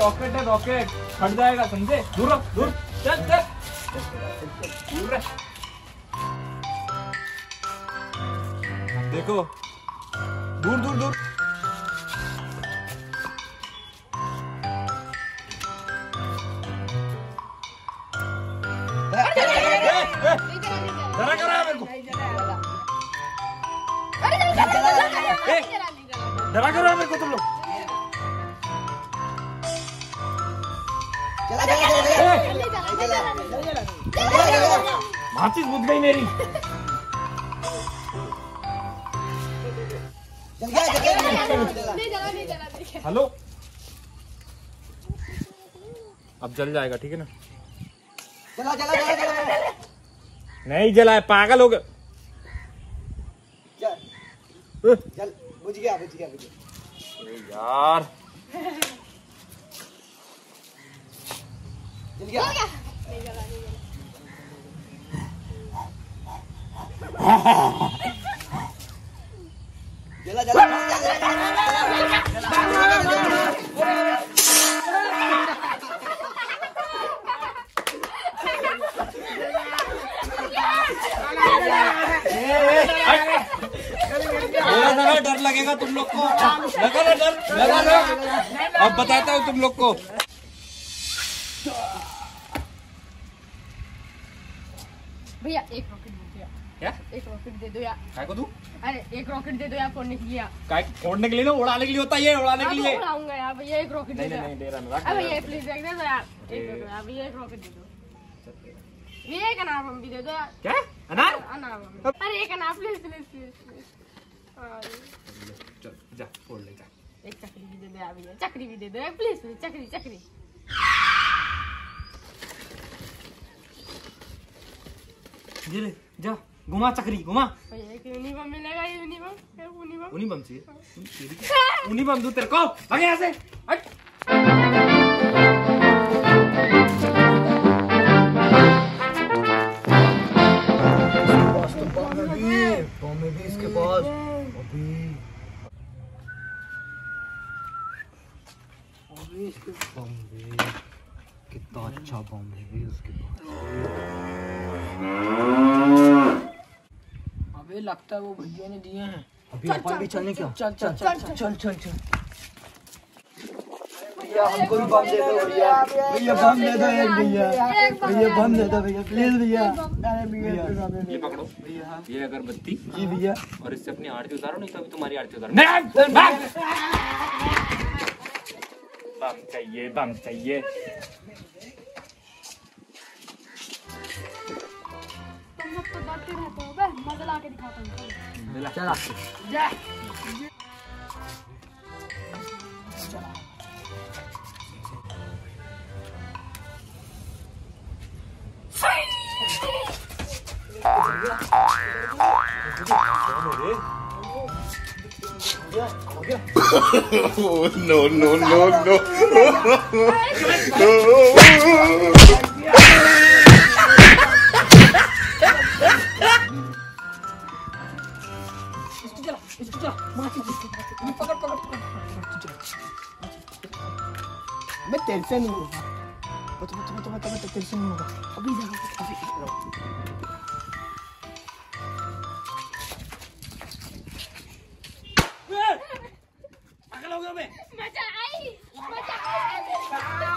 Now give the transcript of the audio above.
Rocket है rocket फट जाएगा समझे? दूर दूर. चल चल. दूर देखो. दूर दूर दूर. डरा कर मेरे को. डरा कर मेरे को तुम लोग. माचिस बुझ गई मेरी। हेलो। अब जल जाएगा ठीक है ना? चला चला चला चला। नहीं जला है पागल हो गए। चल। चल बुझ गया बुझ गया बुझ गया। यार। डर लगेगा तुम लोग को। लगा ना डर, लगा ना। अब बताता हूँ तुम लोग को। भैया एक रॉकेट दे दो यार। क्या? एक रॉकेट दे दो यार। काय को तू अरे एक रॉकेट दे दो यार फोड़ने के लिए। काय फोड़ने के लिए ना उड़ाने के लिए होता है ये उड़ाने के हाँ, लिए। तो उड़ाऊँगा यार भैया एक रॉकेट दे दो नहीं नहीं दे रहा मैं अरे भैया प्लीज़ एक दे दो यार। एक दे दो यार भैया एक रॉकेट दे दो। भैया एक अनार बम भी दे दो यार। क्या? अनार? अनार अरे एक अनार प्लीज़ प्लीज़ प्लीज़ चल जा फोड़ ले जा। एक चक्री भी दे दो यार भैया। चक्री भी दे दो यार प्लीज़ चक्री चक्री। ले जा घुमा चक्री घुमा। यूनिबम मिलेगा यूनिबम बम चाहिए। बम दूँ तेरे को? भाग यहाँ से। हट। भी इसके पास अभी अभी इसके बॉम्बे कितना अच्छा बॉम्बे है उसके पास। अबे लगता है वो भैया ने दिए हैं। अभी अपन भी चलने क्या? चल चल चल चल चल चल भैया हमको भी बम दे दो भैया। भैया बम दे दो एक भैया। भैया बम दे दो भैया। प्लीज़ भैया। अरे भैया। ये पकड़ो। ये अगरबत्ती। जी भैया। और इससे अपनी आरती उतारो नहीं तो अभी तुम्हारी आरती उतारो। नहीं! बम चाहिए बम चाहिए। तो डरते रहते हो बे मज़ा ला के दिखाता हूँ। चला no, no, no, no. पकड़ पकड़ पकड़, पकड़। मैं तेरे से नहीं मैं बता बता बता बता बता तेरे से नहीं होगा अभी जाओ अभी रहो पागल हो गया मैं मज़ा आई मज़ा आई